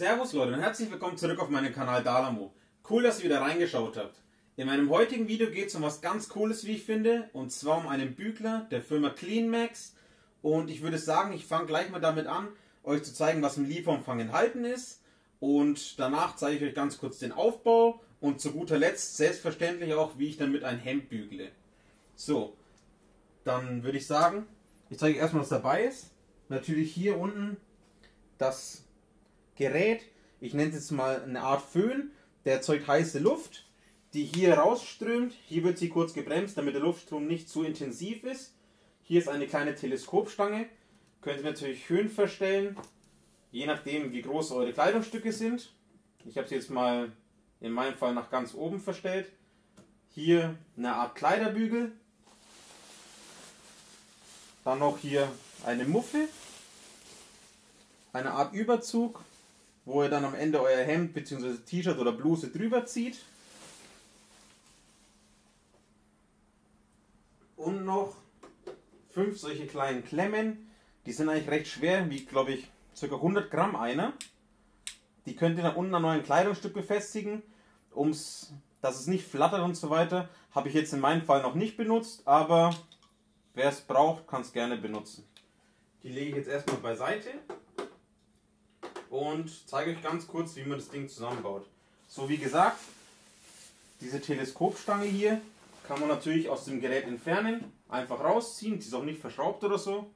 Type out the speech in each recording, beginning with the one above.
Servus Leute und herzlich willkommen zurück auf meinen Kanal Dalamo. Cool, dass ihr wieder reingeschaut habt. In meinem heutigen Video geht es um was ganz cooles, wie ich finde, und zwar um einen Bügler der Firma CleanMax. Und ich würde sagen, ich fange gleich mal damit an, euch zu zeigen, was im Lieferumfang enthalten ist. Und danach zeige ich euch ganz kurz den Aufbau und zu guter Letzt selbstverständlich auch, wie ich damit ein Hemd bügle. So, dann würde ich sagen, ich zeige erstmal, was dabei ist. Natürlich hier unten das Gerät, ich nenne es jetzt mal eine Art Föhn, der erzeugt heiße Luft, die hier rausströmt. Hier wird sie kurz gebremst, damit der Luftstrom nicht zu intensiv ist. Hier ist eine kleine Teleskopstange. Könnt ihr natürlich Höhen verstellen, je nachdem wie groß eure Kleidungsstücke sind. Ich habe sie jetzt mal in meinem Fall nach ganz oben verstellt. Hier eine Art Kleiderbügel. Dann noch hier eine Muffe. Eine Art Überzug wo ihr dann am Ende euer Hemd bzw. T-Shirt oder Bluse drüber zieht. Und noch fünf solche kleinen Klemmen. Die sind eigentlich recht schwer, wie glaube ich ca. 100 Gramm einer. Die könnt ihr dann unten an euren Kleidungsstück befestigen, ums, dass es nicht flattert und so weiter. Habe ich jetzt in meinem Fall noch nicht benutzt, aber wer es braucht, kann es gerne benutzen. Die lege ich jetzt erstmal beiseite und zeige euch ganz kurz, wie man das Ding zusammenbaut. So wie gesagt, diese Teleskopstange hier kann man natürlich aus dem Gerät entfernen, einfach rausziehen, die ist auch nicht verschraubt oder so.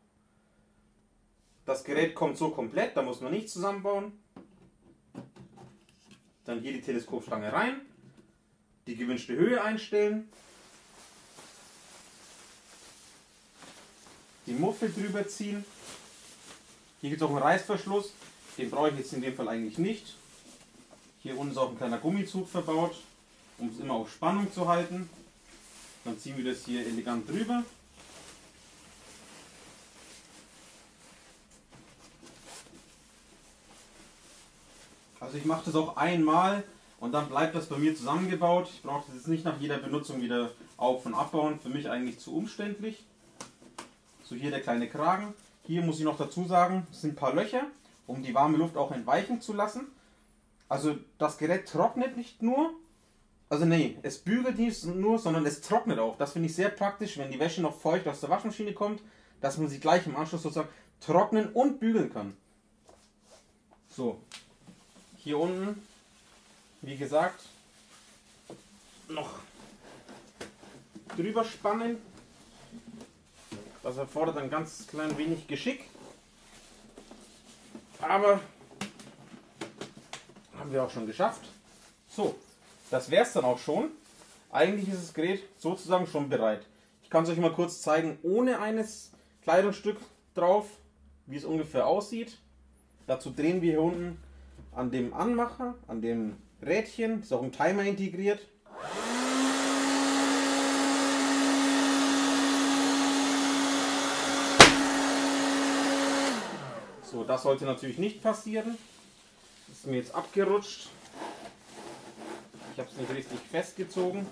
Das Gerät kommt so komplett, da muss man nichts zusammenbauen. Dann hier die Teleskopstange rein, die gewünschte Höhe einstellen, die Muffel drüber ziehen. Hier gibt es auch einen Reißverschluss, den brauche ich jetzt in dem Fall eigentlich nicht. Hier unten ist auch ein kleiner Gummizug verbaut, um es immer auf Spannung zu halten. Dann ziehen wir das hier elegant drüber. Also ich mache das auch einmal und dann bleibt das bei mir zusammengebaut. Ich brauche das jetzt nicht nach jeder Benutzung wieder auf- und abbauen. Für mich eigentlich zu umständlich. So hier der kleine Kragen. Hier muss ich noch dazu sagen, es sind ein paar Löcher um die warme Luft auch entweichen zu lassen. Also das Gerät trocknet nicht nur, also nee, es bügelt nicht nur, sondern es trocknet auch. Das finde ich sehr praktisch, wenn die Wäsche noch feucht aus der Waschmaschine kommt, dass man sie gleich im Anschluss sozusagen trocknen und bügeln kann. So, hier unten, wie gesagt, noch drüber spannen. Das erfordert ein ganz klein wenig Geschick. Aber haben wir auch schon geschafft. So, das wäre es dann auch schon. Eigentlich ist das Gerät sozusagen schon bereit. Ich kann es euch mal kurz zeigen, ohne eines Kleidungsstück drauf, wie es ungefähr aussieht. Dazu drehen wir hier unten an dem Anmacher, an dem Rädchen, ist auch ein Timer integriert. So, das sollte natürlich nicht passieren. Das ist mir jetzt abgerutscht. Ich habe es nicht richtig festgezogen.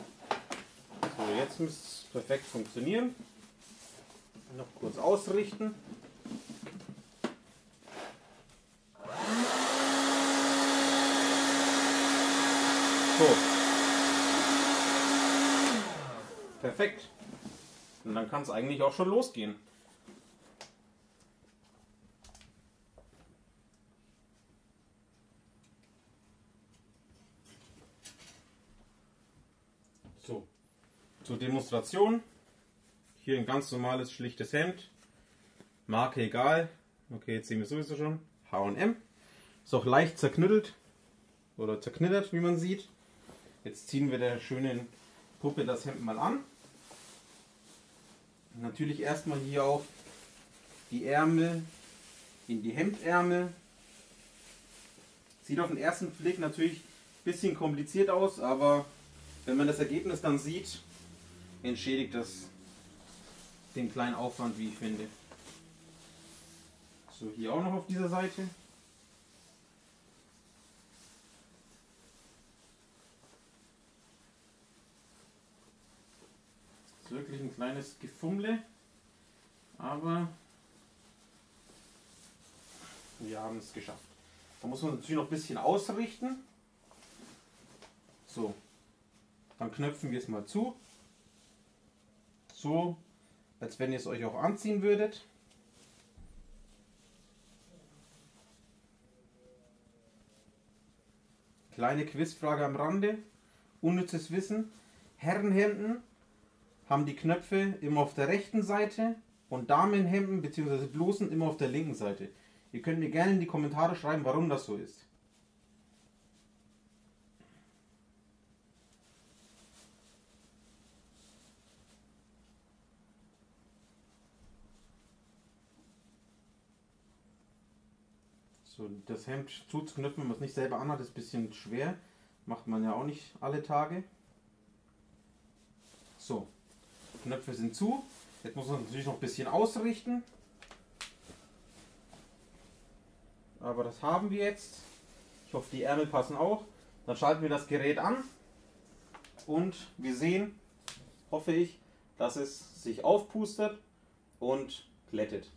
So, jetzt müsste es perfekt funktionieren. Noch kurz ausrichten. So. Perfekt. Und dann kann es eigentlich auch schon losgehen. So, zur Demonstration. Hier ein ganz normales, schlichtes Hemd. Marke egal. Okay, jetzt sehen wir sowieso schon. H&M. Ist auch leicht zerknüttelt. Oder zerknittert, wie man sieht. Jetzt ziehen wir der schönen Puppe das Hemd mal an. Natürlich erstmal hier auch die Ärmel in die Hemdärmel. Sieht auf den ersten Blick natürlich ein bisschen kompliziert aus, aber wenn man das Ergebnis dann sieht, entschädigt das den kleinen Aufwand, wie ich finde. So, hier auch noch auf dieser Seite. Das ist wirklich ein kleines Gefummle, aber wir haben es geschafft. Da muss man natürlich noch ein bisschen ausrichten. So, dann knöpfen wir es mal zu. So, als wenn ihr es euch auch anziehen würdet. Kleine Quizfrage am Rande. Unnützes Wissen. Herrenhemden haben die Knöpfe immer auf der rechten Seite und Damenhemden bzw. Blusen immer auf der linken Seite. Ihr könnt mir gerne in die Kommentare schreiben, warum das so ist. So, das Hemd zuzuknöpfen, wenn man es nicht selber anhat, ist ein bisschen schwer. Macht man ja auch nicht alle Tage. So, Knöpfe sind zu. Jetzt muss man natürlich noch ein bisschen ausrichten. Aber das haben wir jetzt. Ich hoffe, die Ärmel passen auch. Dann schalten wir das Gerät an. Und wir sehen, hoffe ich, dass es sich aufpustet und glättet.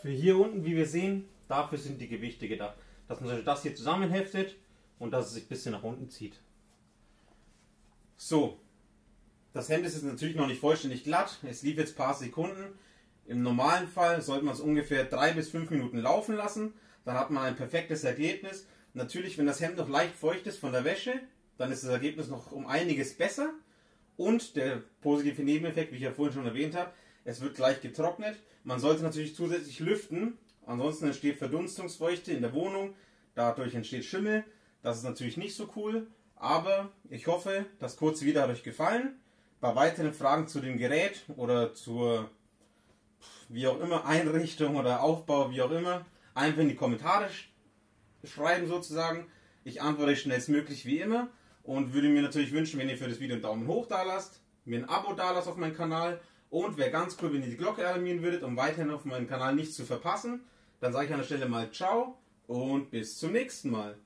Für hier unten, wie wir sehen, dafür sind die Gewichte gedacht. Dass man das hier zusammenheftet und dass es sich ein bisschen nach unten zieht. So, das Hemd ist jetzt natürlich noch nicht vollständig glatt. Es lief jetzt ein paar Sekunden. Im normalen Fall sollte man es ungefähr drei bis fünf Minuten laufen lassen. Dann hat man ein perfektes Ergebnis. Natürlich, wenn das Hemd noch leicht feucht ist von der Wäsche, dann ist das Ergebnis noch um einiges besser. Und der positive Nebeneffekt, wie ich ja vorhin schon erwähnt habe, es wird gleich getrocknet. Man sollte natürlich zusätzlich lüften, ansonsten entsteht Verdunstungsfeuchte in der Wohnung, dadurch entsteht Schimmel. Das ist natürlich nicht so cool, aber ich hoffe, das kurze Video hat euch gefallen. Bei weiteren Fragen zu dem Gerät oder zur wie auch immer Einrichtung oder Aufbau, wie auch immer, einfach in die Kommentare schreiben sozusagen. Ich antworte schnellstmöglich wie immer und würde mir natürlich wünschen, wenn ihr für das Video einen Daumen hoch da lasst, mir ein Abo da lasst auf meinem Kanal und wäre ganz cool, wenn ihr die Glocke alarmieren würdet, um weiterhin auf meinem Kanal nichts zu verpassen. Dann sage ich an der Stelle mal Ciao und bis zum nächsten Mal.